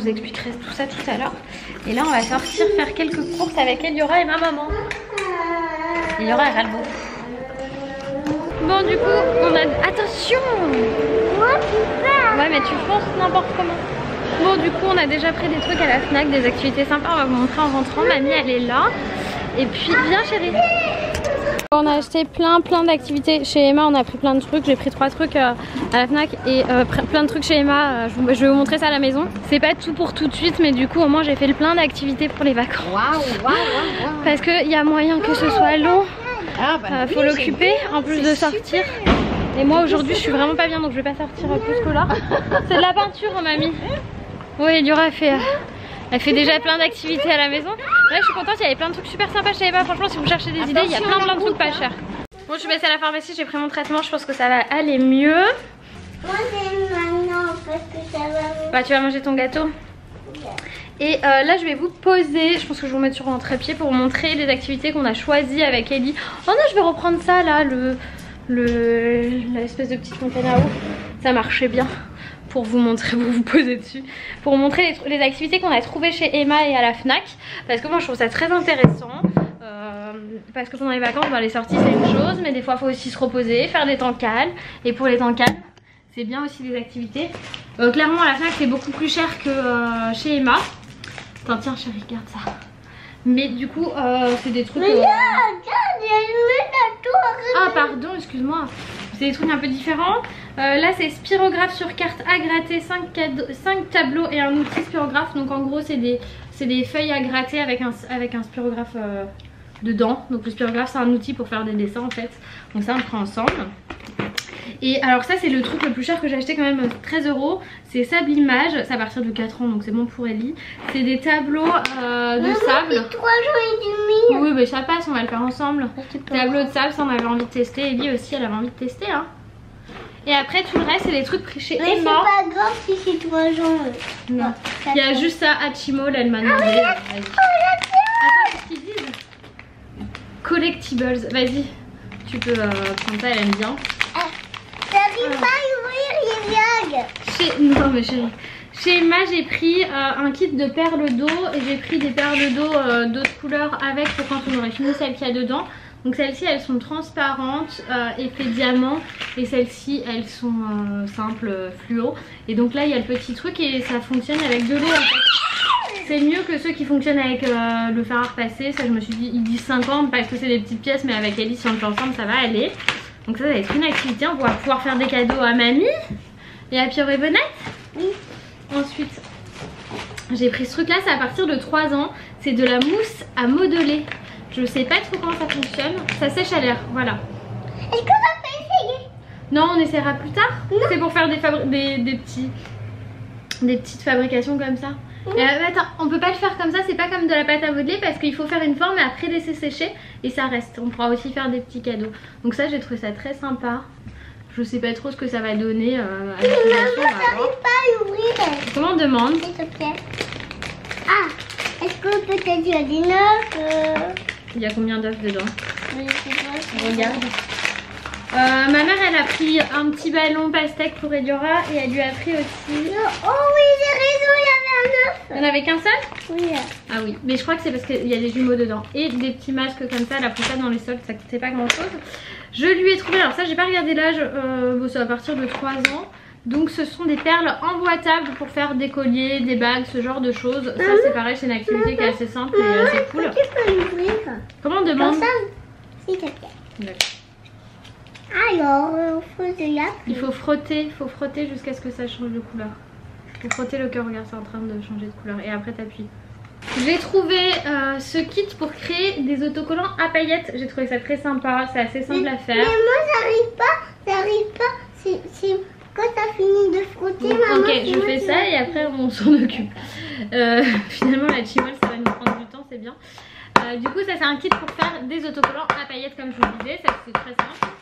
vous expliquerai tout ça tout à l'heure. Et là on va sortir faire quelques courses avec Eliora et ma maman. Eliora elle râle beaucoup. Bon du coup on a... Attention Ouais mais tu fonces n'importe comment. Bon du coup on a déjà pris des trucs à la FNAC, des activités sympas, on va vous montrer en rentrant. Mamie elle est là. Et puis viens chérie on a acheté plein plein d'activités chez Emma, on a pris plein de trucs, j'ai pris trois trucs euh, à la FNAC et euh, plein de trucs chez Emma, euh, je, vais vous montrer ça à la maison. C'est pas tout pour tout de suite mais du coup au moins j'ai fait le plein d'activités pour les vacances. Parce qu'il y a moyen que ce soit long, ah, bah, faut l'occuper en plus de sortir. Et moi aujourd'hui je suis vraiment pas bien donc je vais pas sortir plus que là. C'est de la peinture mamie. Oui Liora a fait... Elle fait déjà plein d'activités à la maison. Là, je suis contente, il y avait plein de trucs super sympas chez Eva. Franchement, si vous cherchez des idées, il y a plein plein de trucs pas chers. Bon, je suis passée à la pharmacie, j'ai pris mon traitement. Je pense que ça va aller mieux. Moi, maintenant parce que ça va Bah, tu vas manger ton gâteau. Et euh, là, je vais vous poser. Je pense que je vais vous mettre sur un trépied pour vous montrer les activités qu'on a choisies avec Ellie. Oh non, je vais reprendre ça là, le l'espèce de petite fontaine à eau. Ça marchait bien pour vous montrer, pour vous poser dessus, pour vous montrer les, activités qu'on a trouvées chez Emma et à la FNAC. Parce que moi je trouve ça très intéressant. Euh, parce que pendant les vacances, bah, les sorties c'est une chose, mais des fois il faut aussi se reposer, faire des temps calmes. Et pour les temps calmes, c'est bien aussi des activités. Euh, clairement à la FNAC c'est beaucoup plus cher que euh, chez Emma. Attends, tiens chérie, regarde ça. Mais du coup, c'est des trucs... Ah pardon, excuse-moi. C'est des trucs un peu différents. Euh, là c'est spirographe sur carte à gratter, 5, tableaux et un outil spirographe. Donc en gros c'est des, des, feuilles à gratter avec un, avec un spirographe euh, dedans. Donc le spirographe c'est un outil pour faire des dessins en fait. Donc ça on le prend ensemble. Et alors ça c'est le truc le plus cher que j'ai acheté quand même 13 euros. C'est Sable Image, c'est à partir de 4 ans donc c'est bon pour Ellie. C'est des tableaux euh, de sable. 3 jours et demi. Oui mais ça passe. On va le faire ensemble. Tableaux de sable ça on avait envie de tester. Ellie aussi elle avait envie de tester hein et après tout le reste c'est des trucs pris chez Mais c'est pas grave si c'est 3 jours. Non. Il y a juste ça Hachimo, là elle m'a demandé. Ah oui, Attends, qu'est-ce qu'ils disent Collectibles. Vas-y, tu peux euh, prendre ça, elle aime bien. Ah, J'arrive pas à ouvrir les. Chez... Non mais chérie. Chez Emma j'ai pris euh, un kit de perles d'eau et j'ai pris des perles d'eau euh, d'autres couleurs avec pour quand on aurait fini celle qu'il y a dedans. Donc celles-ci elles sont transparentes, euh, effet diamant et celles-ci elles sont euh, simples euh, fluo. Et donc là il y a le petit truc et ça fonctionne avec de l'eau. C'est mieux que ceux qui fonctionnent avec euh, le fer à repasser. Ça je me suis dit ils disent 50 parce que c'est des petites pièces mais avec Alice on ensemble ça va aller. Donc ça, ça va être une activité, on va pouvoir faire des cadeaux à mamie et à Pierre et Venette. Oui. Ensuite j'ai pris ce truc là, c'est à partir de 3 ans. C'est de la mousse à modeler. Je sais pas trop comment ça fonctionne. Ça sèche à l'air, voilà. Est-ce que ça peut essayer? Non, on essaiera plus tard. C'est pour faire des, des, des, petits, des petites fabrications comme ça. Euh, attends, on peut pas le faire comme ça, c'est pas comme de la pâte à modeler parce qu'il faut faire une forme et après laisser sécher et ça reste. On pourra aussi faire des petits cadeaux. Donc ça, j'ai trouvé ça très sympa. Je sais pas trop ce que ça va donner euh, à. Maman, j'arrive pas à l'ouvrir. Comment on demande? S'il te plaît. Ah, est-ce que peut-être il y a des neufs. Il y a combien d'œufs dedans pas. Regarde. Euh, ma mère elle a pris un petit ballon pastèque pour Eliora et elle lui a pris aussi. Oh oui j'ai raison, il y avait un œuf. Il y en avait qu'un seul Oui. Ah oui, mais je crois que c'est parce qu'il y a des jumeaux dedans. Et des petits masques comme ça, elle a pris ça dans les soldes, ça coûtait pas grand chose. Je lui ai trouvé, alors ça j'ai pas regardé l'âge, euh, bon, c'est à partir de 3 ans. Donc ce sont des perles emboîtables pour faire des colliers, des bagues, ce genre de choses. Ça c'est pareil, c'est une activité qui est assez simple et assez cool. Comment on demande s'il te plaît. Alors, il faut de la Il faut frotter, il faut frotter jusqu'à ce que ça change de couleur. Il faut frotter le cœur, regarde c'est en train de changer de couleur et après t'appuies. J'ai trouvé euh, ce kit pour créer des autocollants à paillettes. J'ai trouvé ça très sympa, c'est assez simple à faire. Mais moi j'arrive pas, j'arrive pas. C'est quand t'as fini de frotter, Bon, maman. ok, je fais ça et après on s'en occupe. Euh, finalement la chimole ça va nous prendre du temps, c'est bien. Euh, du coup ça c'est un kit pour faire des autocollants à paillettes comme je vous le disais, ça c'est très simple.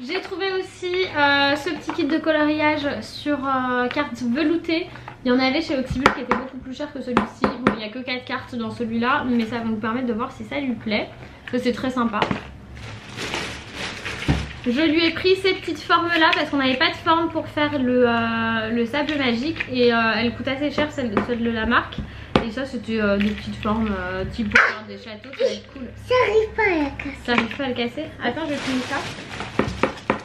J'ai trouvé aussi euh, ce petit kit de coloriage sur carte veloutée. Il y en avait chez Oxybul qui était beaucoup plus cher que celui-ci. Bon, il n'y a que 4 cartes dans celui-là, mais ça va nous permettre de voir si ça lui plaît. Ça c'est très sympa. Je lui ai pris ces petites formes là parce qu'on n'avait pas de forme pour faire le, euh, le sable magique et euh, elle coûte assez cher celle de, celle de la marque. Et ça c'était euh, des petites formes type pour faire des châteaux, ça va être cool. J'arrive pas à la casser. J'arrive pas à le casser. Attends, je finis ça.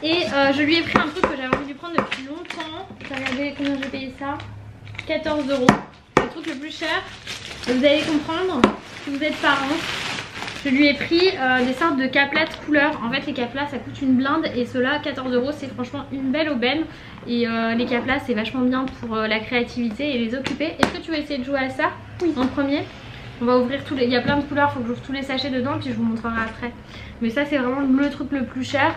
Et je lui ai pris un truc que j'avais envie de prendre depuis longtemps. Regardez combien j'ai payé ça? 14 euros. Le truc le plus cher. Vous allez comprendre si vous êtes parents. Je lui ai pris euh, des sortes de caplas de couleurs. En fait, les caplas ça coûte une blinde et ceux-là, 14 euros, c'est franchement une belle aubaine. Et euh, les caplas c'est vachement bien pour euh, la créativité et les occuper. Est-ce que tu veux essayer de jouer à ça Oui. en premier? On va ouvrir tous les. Il y a plein de couleurs, faut que j'ouvre tous les sachets dedans, puis je vous montrerai après. Mais ça, c'est vraiment le truc le plus cher.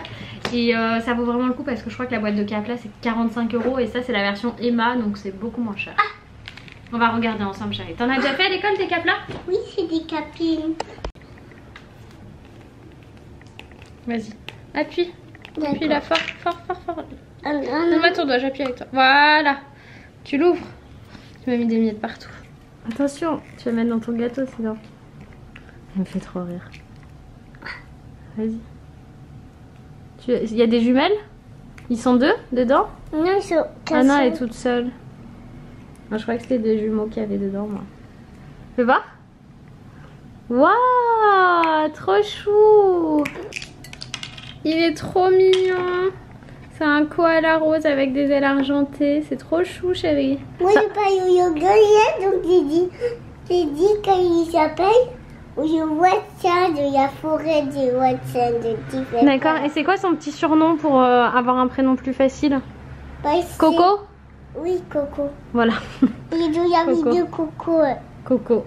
Et euh, ça vaut vraiment le coup parce que je crois que la boîte de caplas c'est 45 euros. Et ça, c'est la version Emma, donc c'est beaucoup moins cher. On va regarder ensemble, chérie. T'en as déjà fait à l'école tes caplas Oui, c'est des capines. Vas-y. Appuie. Appuie là fort, fort, fort, fort. Ah, non, Donne-moi ton doigt, j'appuie avec toi. Voilà. Tu l'ouvres. Tu m'as mis des miettes partout. Attention, tu vas mettre dans ton gâteau sinon. Elle me fait trop rire. Vas-y. Tu- Il y a des jumelles? Ils sont deux dedans? Non, ils sont Ah non, elle est toute seule. Je croyais que c'était des jumeaux qu'il y avait dedans, moi. Fais voir? Waouh, trop chou. Il est trop mignon. C'est un koala rose avec des ailes argentées. C'est trop chou, chérie. Moi, j'ai pas eu au grenier, donc j'ai dit, j'ai dit qu'il s'appelle. Où je vois ça de la forêt de Watson de. D'accord. Et c'est quoi son petit surnom pour euh, avoir un prénom plus facile? Parce Coco? Oui, Coco. Voilà. Il y a Coco. Coco.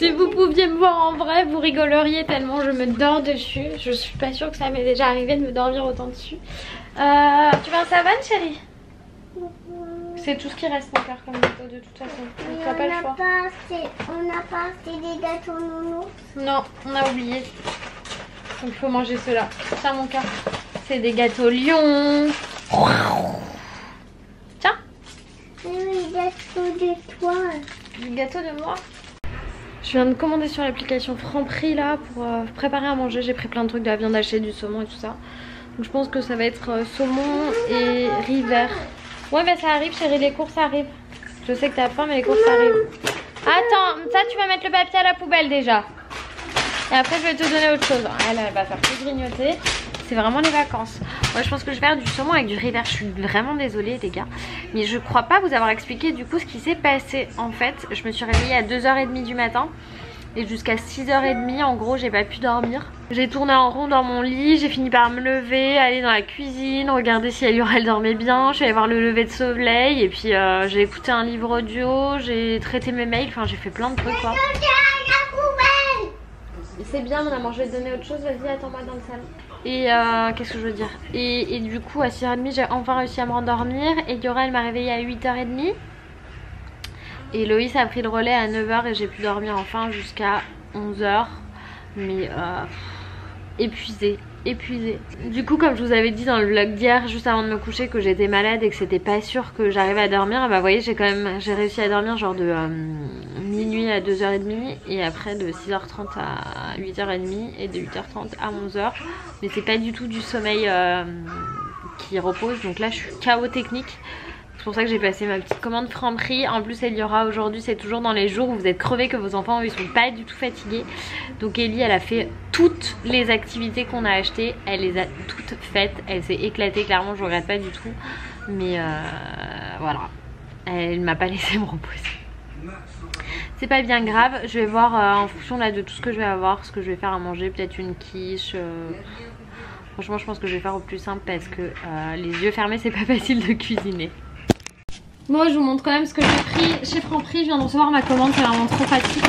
Si vous pouviez me voir en vrai, vous rigoleriez tellement je me dors dessus. Je suis pas sûre que ça m'est déjà arrivé de me dormir autant dessus. Euh, tu veux un savane, chérie? C'est tout ce qui reste encore comme gâteau de toute façon. Tu n'as pas on le n'a choix. pas assez, on n'a pas assez des gâteaux nounours. Non, on a oublié. Donc il faut manger cela. Tiens mon cœur. C'est des gâteaux lions. Tiens, Oui, des gâteaux de toi. du gâteau de moi? Je viens de commander sur l'application Franprix là pour euh, préparer à manger. J'ai pris plein de trucs, de la viande hachée, du saumon et tout ça. Donc je pense que ça va être euh, saumon et riz vert. Ouais mais ça arrive chérie, les courses arrivent. Je sais que t'as faim mais les courses arrivent. Attends, ça tu vas mettre le papier à la poubelle déjà. Et après je vais te donner autre chose. Elle, va faire que grignoter. C'est vraiment les vacances. Moi je pense que je vais faire du saumon avec du riz vert. Je suis vraiment désolée les gars. Mais je crois pas vous avoir expliqué du coup ce qui s'est passé. En fait, je me suis réveillée à 2h30 du matin. Et jusqu'à 6h30 en gros j'ai pas pu dormir. J'ai tourné en rond dans mon lit, j'ai fini par me lever, aller dans la cuisine, regarder si elle dormait bien, je suis allée voir le lever de soleil et puis euh, j'ai écouté un livre audio, j'ai traité mes mails, enfin j'ai fait plein de trucs. C'est bien, maman, je vais te donner autre chose. Vas-y, attends-moi dans le salon. Et euh, qu'est-ce que je veux dire? Et, et, du coup, à 6h30, j'ai enfin réussi à me rendormir. Et Diora, elle m'a réveillée à 8h30. Et Loïs a pris le relais à 9h et j'ai pu dormir enfin jusqu'à 11h. Mais euh, épuisée, épuisée. Du coup, comme je vous avais dit dans le vlog d'hier, juste avant de me coucher, que j'étais malade et que c'était pas sûr que j'arrivais à dormir, bah vous voyez, j'ai quand même j'ai réussi à dormir genre de euh, minuit à 2h30 et après de 6h30 à 8h30 et de 8h30 à 11h. Mais c'est pas du tout du sommeil euh, qui repose, donc là je suis chaos technique. C'est pour ça que j'ai passé ma petite commande Franprix. En plus, elle y aura aujourd'hui, c'est toujours dans les jours où vous êtes crevés, que vos enfants ils sont pas du tout fatigués. Donc Ellie, elle a fait toutes les activités qu'on a achetées. Elle les a toutes faites. Elle s'est éclatée, clairement, je regrette pas du tout. Mais euh, voilà, elle m'a pas laissé me reposer. C'est pas bien grave, je vais voir euh, en fonction là de tout ce que je vais avoir, ce que je vais faire à manger, peut-être une quiche. Euh. Franchement, je pense que je vais faire au plus simple parce que euh, les yeux fermés, c'est pas facile de cuisiner. Moi je vous montre quand même ce que j'ai pris chez Franprix. Je viens de recevoir ma commande, c'est vraiment trop pratique.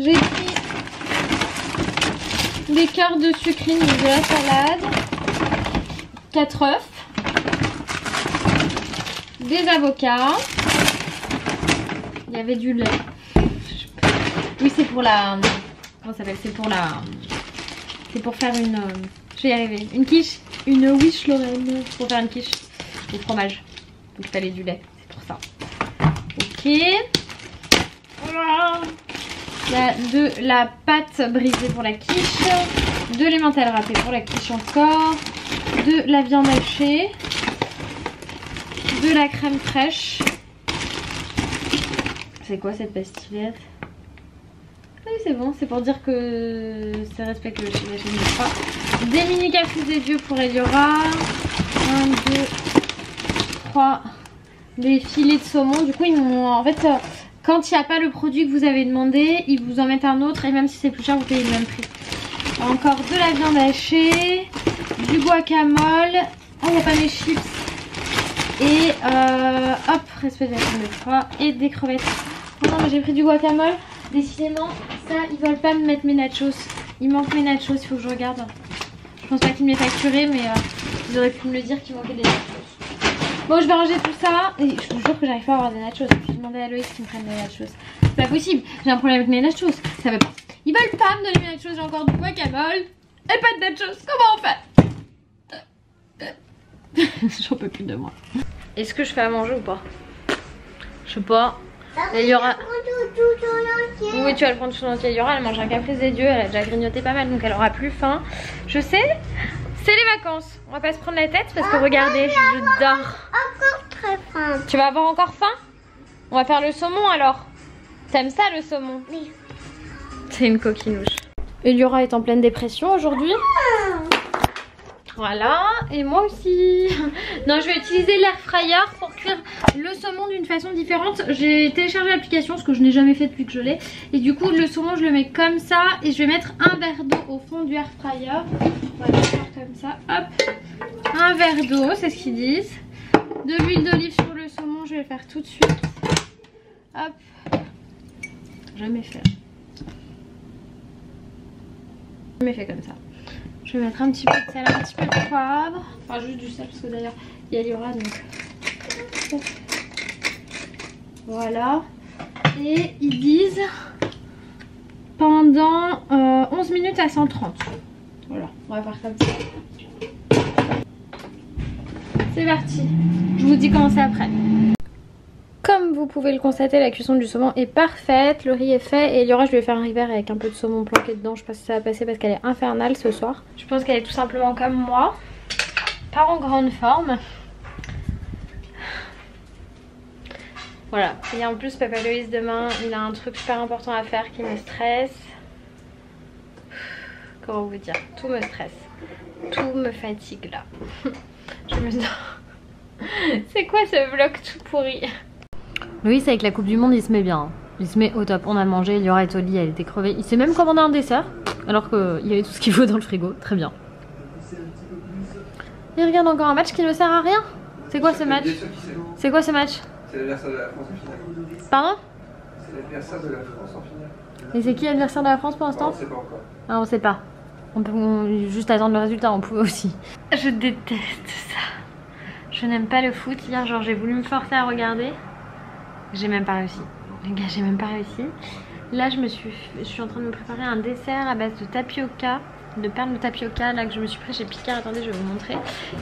J'ai pris des cœurs de sucrine de la salade, 4 œufs, des avocats, il y avait du lait. Oui c'est pour la... Comment ça s'appelle C'est pour la... C'est pour faire une... Je vais y arriver. Une quiche une wish Lorraine pour faire une quiche au fromage. Donc il fallait du lait, c'est pour ça. Ok. Il y a de la pâte brisée pour la quiche, de l'emmental râpé pour la quiche encore, de la viande hachée, de la crème fraîche. C'est quoi cette pastillette? Oui, c'est bon, c'est pour dire que ça respecte le schéma de Des mini des dieux pour Eliora. 1, 2, 3. Des filets de saumon. Du coup, ils m'ont. En fait, euh, quand il n'y a pas le produit que vous avez demandé, ils vous en mettent un autre. Et même si c'est plus cher, vous payez le même prix. Encore de la viande hachée. Du guacamole. Oh, il n'y a pas mes chips. Et euh, hop, respect de la Et des crevettes. Oh non, mais j'ai pris du guacamole. Décidément, ça, ils veulent pas me mettre mes nachos. Il manque mes nachos, il faut que je regarde. Je pense pas qu'ils m'aient facturé, mais euh, ils auraient pu me le dire qu'il manquait des nachos. Bon, je vais ranger tout ça. Et je vous jure que j'arrive pas à avoir des nachos. Je vais demander à Loïs qu'il me prenne des nachos. C'est pas possible. J'ai un problème avec mes nachos. Ça va pas. Ils veulent pas me donner mes nachos. J'ai encore du guacamole. Et pas de nachos. Comment on fait? J'en peux plus de moi. Est-ce que je fais à manger ou pas? Je sais pas. Il y aura... Oui, tu vas le prendre tout entier. Il y aura, elle mange un caprice des dieux. Elle a déjà grignoté pas mal, donc elle aura plus faim. Je sais, c'est les vacances. On va pas se prendre la tête parce que regardez, je dors. Encore très faim. Tu vas avoir encore faim? On va faire le saumon alors. T'aimes ça le saumon? Oui. C'est une coquinouche. Eliora est en pleine dépression aujourd'hui. Ah. Voilà, et moi aussi. non, je vais utiliser l'air fryer pour cuire le saumon d'une façon différente. J'ai téléchargé l'application, ce que je n'ai jamais fait depuis que je l'ai. Et du coup, le saumon, je le mets comme ça. Et je vais mettre un verre d'eau au fond du air fryer. Faire comme ça. Hop. Un verre d'eau, c'est ce qu'ils disent. De l'huile d'olive sur le saumon, je vais faire tout de suite. Hop. Jamais fait. Jamais fait comme ça. Je vais mettre un petit peu de sel, un petit peu de poivre. Enfin juste du sel parce que d'ailleurs il y a aura donc. Voilà. Et ils disent pendant 11 euh, minutes à 130. Voilà, on va faire comme ça. C'est parti. Je vous dis comment c'est après. Vous pouvez le constater, la cuisson du saumon est parfaite, le riz est fait et il y aura, je vais faire un river avec un peu de saumon planqué dedans. Je pense que ça va passer parce qu'elle est infernale ce soir. Je pense qu'elle est tout simplement comme moi, pas en grande forme. Voilà, et en plus Papa Loïs demain, il a un truc super important à faire qui me stresse. Comment vous dire? Tout me stresse. Tout me fatigue là. je me C'est quoi ce vlog tout pourri? Louis avec la coupe du monde il se met bien. Il se met au top. On a mangé, il y aurait au lit, elle était crevée. Il s'est même commandé un dessert. Alors qu'il y avait tout ce qu'il faut dans le frigo. Très bien. Il regarde encore un match qui ne sert à rien. C'est quoi ce match? C'est quoi ce match? C'est l'anniversaire de la France finale. Pardon? C'est l'anniversaire de la France en finale. Et c'est qui l'adversaire de la France pour l'instant? On sait pas encore. Ah, on sait pas. On peut on- juste attendre le résultat, on pouvait aussi. Je déteste ça. Je n'aime pas le foot. Hier, genre, j'ai voulu me forcer à regarder. J'ai même pas réussi. Les gars, j'ai même pas réussi. Là, je me suis, je suis en train de me préparer un dessert à base de tapioca, de perles de tapioca, là que je me suis pris chez Picard. Attendez, je vais vous montrer.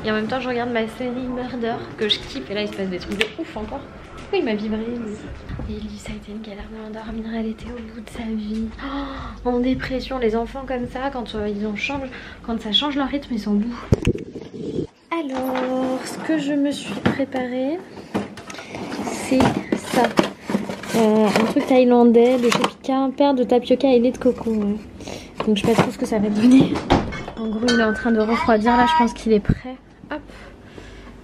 Et en même temps, je regarde ma série Murder que je kiffe. Et là, il se passe des trucs de ouf encore. Pourquoi il m'a vibré Et lui, ça a été une galère de l'endormir. Elle était au bout de sa vie. Oh, en dépression, les enfants comme ça, quand euh, ils ont change, quand ça change leur rythme, ils sont au. Alors, ce que je me suis préparé, c'est. Euh, un truc thaïlandais de chez Pika, paire de tapioca et lait de coco. Donc je sais pas trop ce que ça va donner. En gros, il est en train de refroidir. Là, je pense qu'il est prêt. Hop.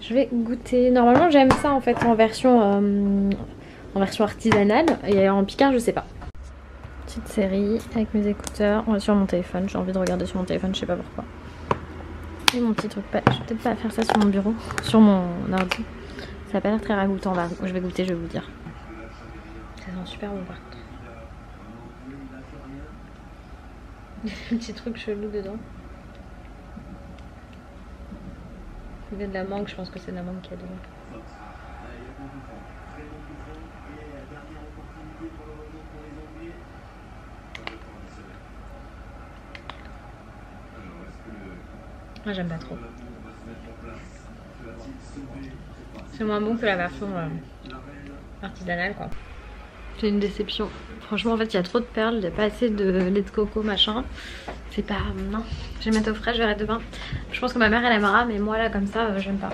Je vais goûter. Normalement, j'aime ça en fait en version, euh, en version artisanale. Et en Picard, je sais pas. Petite série avec mes écouteurs. On va sur mon téléphone. J'ai envie de regarder sur mon téléphone, je sais pas pourquoi. Et mon petit truc. Je vais peut-être pas faire ça sur mon bureau, sur mon ordi. Ça a pas l'air très ragoûtant. Bah, Je vais goûter, je vais vous dire. Super bon par contre. Un petit truc chelou dedans. Il y a de la mangue, je pense que c'est de la mangue qu'il y a dedans. Moi j'aime pas trop. C'est moins bon que la version euh, artisanale quoi. C'est une déception. Franchement en fait il y a trop de perles, il n'y a pas assez de lait de coco machin. C'est pas... Non. Je vais mettre au frais, je verrai demain. Je pense que ma mère elle aimera mais moi là comme ça euh, j'aime pas.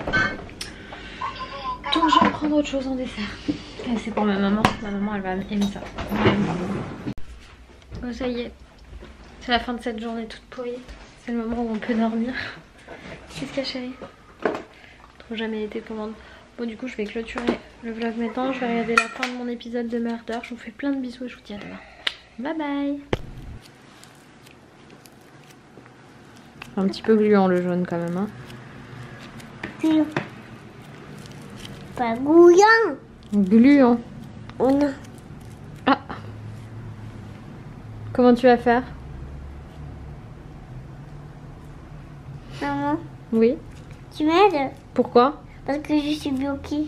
Donc je vais prendre autre chose en dessert. Et c'est pour ma maman. Ma maman elle va aimer ça. Oh ça y est. C'est la fin de cette journée toute pourrie. C'est le moment où on peut dormir. Qu'est-ce qu'il y a chérie? Trop jamais été commande. Bon du coup je vais clôturer le vlog maintenant. Je vais regarder la fin de mon épisode de Murder. Je vous fais plein de bisous et je vous dis à demain. Bye bye Un petit peu gluant le jaune quand même. Hein. Pas gouillant. Gluant. On a Ah Comment tu vas faire? Maman, Oui tu m'aides? Pourquoi? Parce que je suis bloquée.